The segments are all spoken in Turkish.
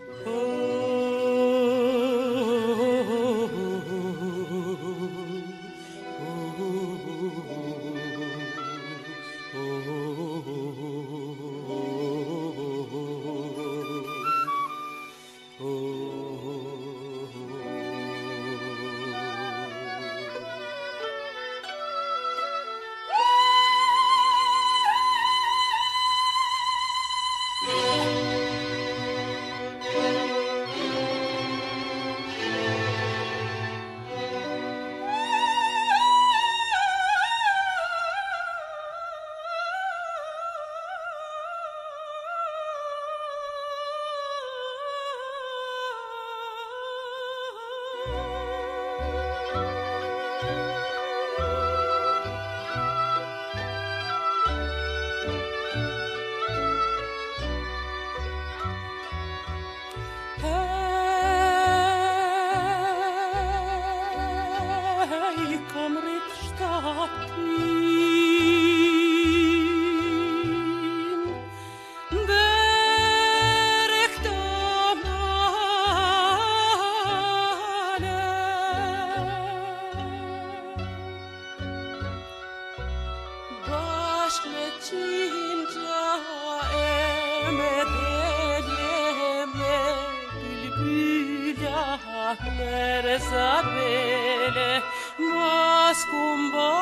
Oh. Ahmer Zabele Maskumbon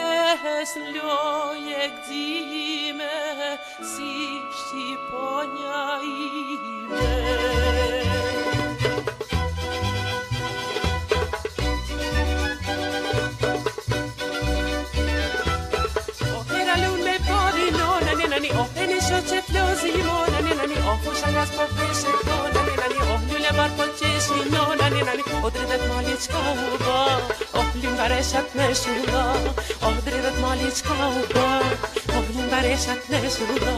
es ljojek dime, si shqiponja ime. Oh, and it should just lose you more than any. Oh, push and that's professional. shino nani nani Odrivet mali qka u ba? Oh lëngareshat me shula Odrivet mali qka u ba? Oh lëngareshat me shula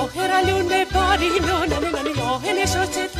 Oh hera lune pari no nani nani Oh hele shoqet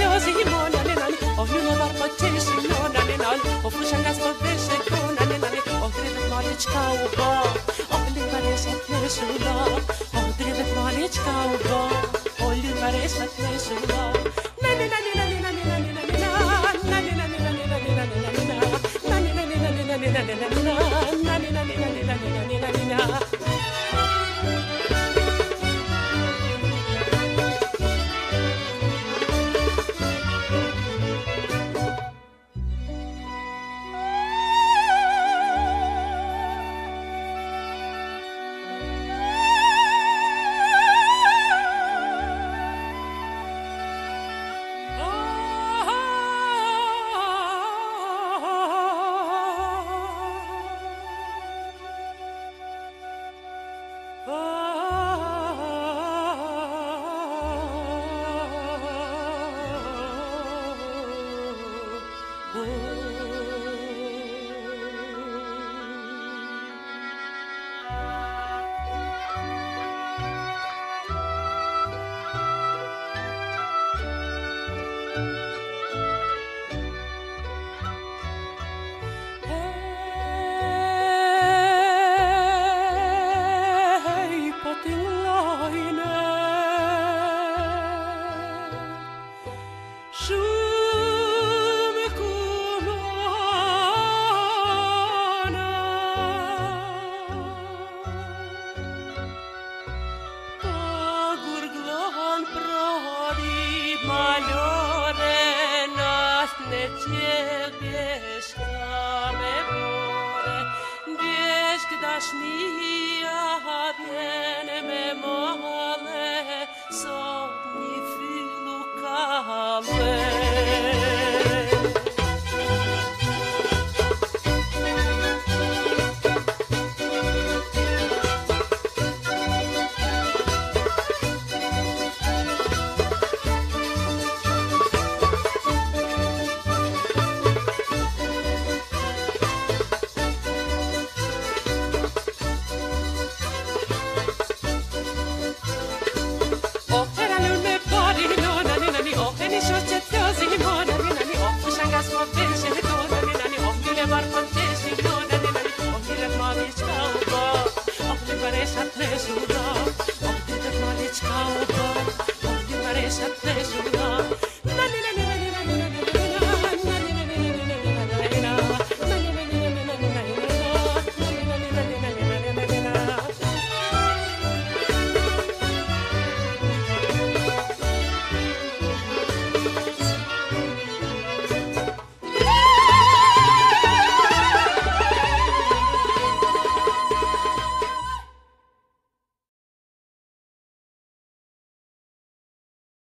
valore nas necebes camebore, dies gdas nia o ni shoche tozi mo na ni na ni o shanga smo peshe no na